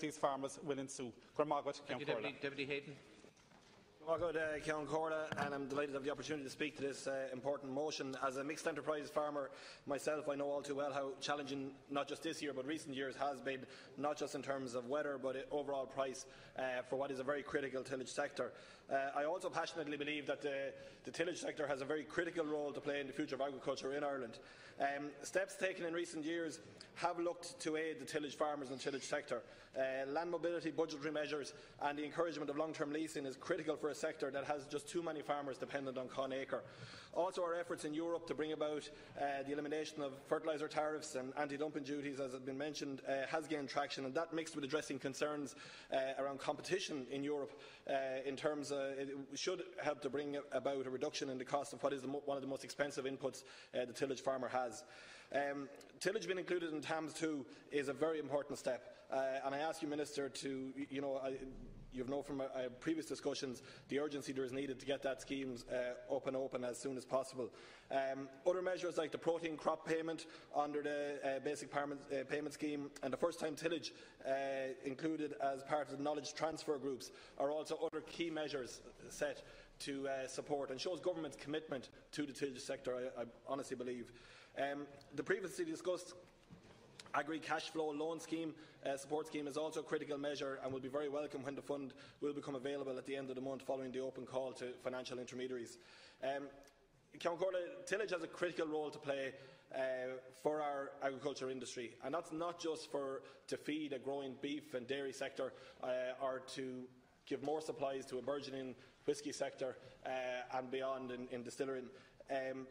these farmers will ensue. Deputy, Deputy Heydon. Well, good, uh, Ceann Comhairle, and I'm delighted to have the opportunity to speak to this uh, important motion. As a mixed enterprise farmer myself, I know all too well how challenging not just this year but recent years has been, not just in terms of weather but overall price uh, for what is a very critical tillage sector. Uh, I also passionately believe that the, the, tillage sector has a very critical role to play in the future of agriculture in Ireland. Um, steps taken in recent years have looked to aid the tillage farmers and tillage sector. Uh, land mobility, budgetary measures and the encouragement of long-term leasing is critical for a sector that has just too many farmers dependent on conacre. Also, our efforts in Europe to bring about uh, the elimination of fertiliser tariffs and anti-dumping duties, as has been mentioned, uh, has gained traction, and that mixed with addressing concerns uh, around competition in Europe uh, in terms of, it should help to bring about a reduction in the cost of what is one of the most expensive inputs uh, the tillage farmer has. Um, tillage being included in TAMS 2 is a very important step, uh, and I ask you, Minister, to, you know, I, you know from uh, previous discussions the urgency there is needed to get that scheme uh, up and open as soon as possible. Um, other measures like the protein crop payment under the uh, basic payment, uh, payment, scheme and the first time tillage uh, included as part of the knowledge transfer groups are also other key measures set to uh, support and shows government's commitment to the tillage sector, I, I honestly believe. Um, the previously discussed Agri cash flow loan scheme uh, support scheme is also a critical measure and will be very welcome when the fund will become available at the end of the month following the open call to financial intermediaries. Um, tillage has a critical role to play uh, for our agriculture industry, and that's not just for to feed a growing beef and dairy sector uh, or to give more supplies to a burgeoning whisky sector uh, and beyond in, in distilling. Um,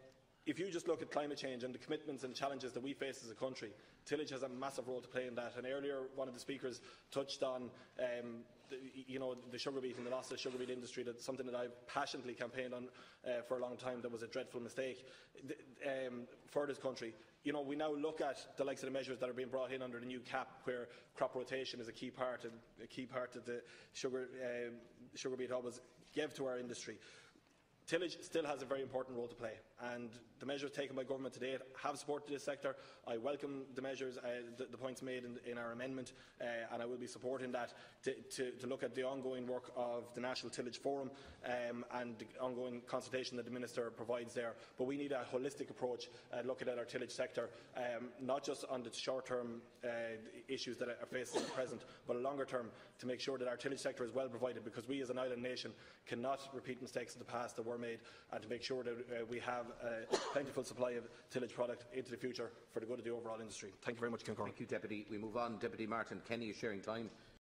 if you just look at climate change and the commitments and challenges that we face as a country, tillage has a massive role to play in that. And earlier, one of the speakers touched on, um, the, you know, the sugar beet and the loss of the sugar beet industry. That's something that I've passionately campaigned on uh, for a long time. That was a dreadful mistake um, for this country. You know, we now look at the likes of the measures that are being brought in under the new CAP, where crop rotation is a key part, and a key part that the sugar um, sugar beet was gave to our industry. Tillage still has a very important role to play, and the measures taken by government today have supported this sector. I welcome the measures, uh, the, the, points made in, in our amendment, uh, and I will be supporting that to, to, to, look at the ongoing work of the National Tillage Forum um, and the ongoing consultation that the Minister provides there. But we need a holistic approach uh, looking at our tillage sector, um, not just on the short-term uh, issues that are faced at present, but a longer term to make sure that our tillage sector is well provided, because we as an island nation cannot repeat mistakes of the past were made and to make sure that uh, we have a plentiful supply of tillage product into the future for the good of the overall industry. Thank you very much, Ken Thank you, Deputy. We move on. Deputy Martin Kenny is sharing time